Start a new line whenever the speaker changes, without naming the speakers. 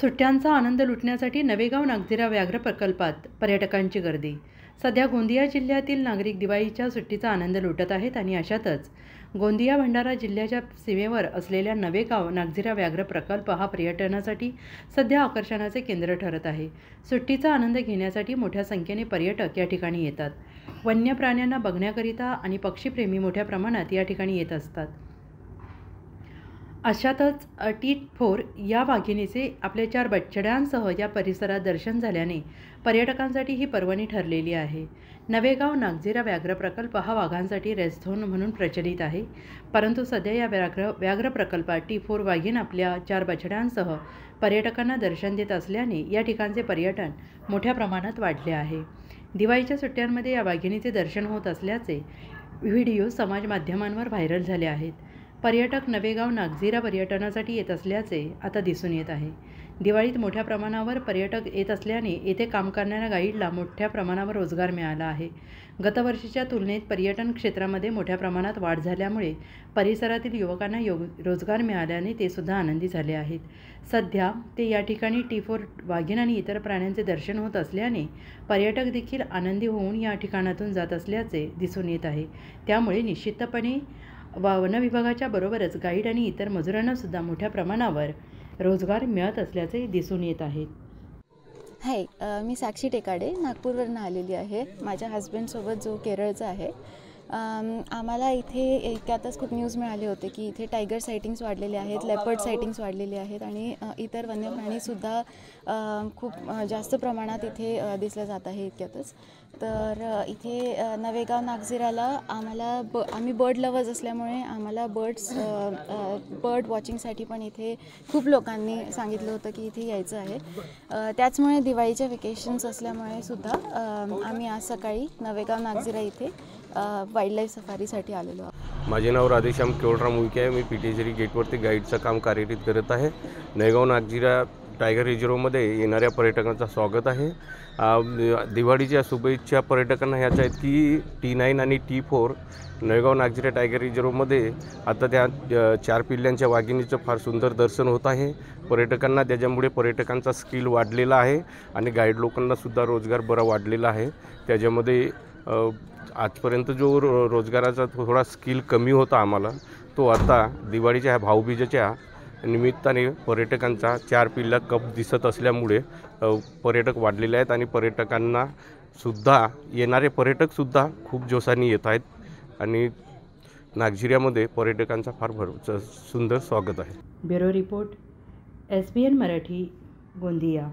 सुट्ट्यांचा आनंद लुटण्यासाठी नवेगाव नागझिरा व्याघ्र प्रकल्पात पर्यटकांची गर्दी. सध्या गोंदिया जिल्ह्यातील नागरिक दिवाळीच्या सुट्टीचा आनंद लुटत आहेत आणि अशातच गोंदिया भंडारा जिल्ह्याच्या सीमेवर असलेल्या नवेगाव नागझिरा व्याघ्र प्रकल्प हा पर्यटनासाठी सध्या आकर्षणाचे केंद्र ठरत आहे. सुट्टीचा आनंद घेण्यासाठी मोठ्या संख्येने पर्यटक या ठिकाणी येतात. वन्य प्राण्यांना बघण्याकरिता आणि पक्षीप्रेमी मोठ्या प्रमाणात या ठिकाणी येत असतात. अशातच टी फोर या वाघिणीचे आपल्या चार बच्चड्यांसह या परिसरात दर्शन झाल्याने पर्यटकांसाठी ही पर्वणी ठरलेली आहे. नवेगाव नागझिरा व्याघ्र प्रकल्प हा वाघांसाठी रेस्ट झोन म्हणून प्रचलित आहे. परंतु सध्या या व्याघ्र व्याघ्र प्रकल्पात टी फोर वाघीण आपल्या चार बछड्यांसह पर्यटकांना दर्शन देत असल्याने या ठिकाणचे पर्यटन मोठ्या प्रमाणात वाढले आहे. दिवाळीच्या सुट्ट्यांमध्ये या वाघिणीचे दर्शन होत असल्याचे व्हिडिओ समाज माध्यमांवर व्हायरल झाले आहेत. पर्यटक नवेगाव नागझिरा पर्यटनासाठी येत असल्याचे आता दिसून येत आहे. दिवाळीत मोठ्या प्रमाणावर पर्यटक येत असल्याने येथे काम करणाऱ्या गाईडला मोठ्या प्रमाणावर रोजगार मिळाला आहे. गतवर्षीच्या तुलनेत पर्यटन क्षेत्रामध्ये मोठ्या प्रमाणात वाढ झाल्यामुळे परिसरातील युवकांना योग रोजगार मिळाल्याने ते सुद्धा आनंदी झाले आहेत. सध्या ते या ठिकाणी टी फोर वाघीण आणि इतर प्राण्यांचे दर्शन होत असल्याने पर्यटक देखील आनंदी होऊन या ठिकाणातून जात असल्याचे दिसून येत आहे. त्यामुळे निश्चितपणे वा वन विभागाच्या बरोबरच गाईड आणि इतर मजुरांना सुद्धा मोठ्या प्रमाणावर रोजगार मिळत असल्याचे दिसून येत आहेत
हाय मी साक्षी टेकाडे नागपूरवरून आलेली आहे. माझ्या हस्बंडसोबत जो केरळचा आहे आम्हाला इथे इतक्यातच खूप न्यूज मिळाले होते की इथे टायगर सायटिंग्स वाढलेले आहेत लेपर्ड सायटिंग्स वाढलेले आहेत आणि इतर वन्य प्राणीसुद्धा खूप जास्त प्रमाणात इथे दिसलं जात आहे इतक्यातच. तर इथे नवेगाव नागझिराला आम्हाला ब आम्ही बर्ड लवर्स असल्यामुळे आम्हाला बर्ड्स बर्ड वॉचिंगसाठी पण इथे खूप लोकांनी सांगितलं होतं की इथे यायचं आहे. त्याचमुळे दिवाळीच्या वेकेशन्स असल्यामुळे सुद्धा आम्ही आज सकाळी नवेगाव नागझिरा इथे वाईल्ड लाईफ सफारीसाठी आलेलो आहोत.
माझे नाव राधेश्याम केवळराम उईके आहे. मी पिटेजरी गेटवरती गाईडचं काम कार्यरत करत आहे. नयगाव नागजिरा टायगर रिझर्वमध्ये येणाऱ्या पर्यटकांचं स्वागत आहे. दिवाळीच्या शुभेच्छा पर्यटकांना ह्याच आहेत की टी नाईन आणि T four Naygaon Nagzira tiger रिझर्वमध्ये आता त्या चार पिल्ल्यांच्या वाघिणीचं फार सुंदर दर्शन होत आहे. पर्यटकांना त्याच्यामुळे पर्यटकांचा स्किल वाढलेला आहे आणि गाईड लोकांनासुद्धा रोजगार बरा वाढलेला आहे. त्याच्यामध्ये आजपर्यंत जो रो रोजगाराचा थोडा स्किल कमी होता आम्हाला तो आता दिवाळीच्या ह्या भाऊबीजेच्या निमित्ताने पर्यटकांचा चार पिल्ला कप दिसत असल्यामुळे पर्यटक वाढलेले आहेत आणि पर्यटकांना सुद्धा येणारे पर्यटकसुद्धा खूप जोशाने येत आहेत आणि नागझिऱ्यामध्ये पर्यटकांचा फार भर सुंदर स्वागत आहे.
Bureau report S B N Marathi Gondia.